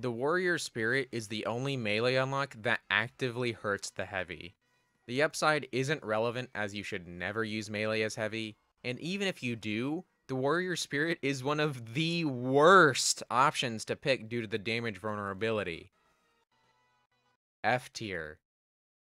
The Warrior Spirit is the only melee unlock that actively hurts the heavy. The upside isn't relevant as you should never use melee as heavy, and even if you do, the Warrior Spirit is one of the worst options to pick due to the damage vulnerability. F tier.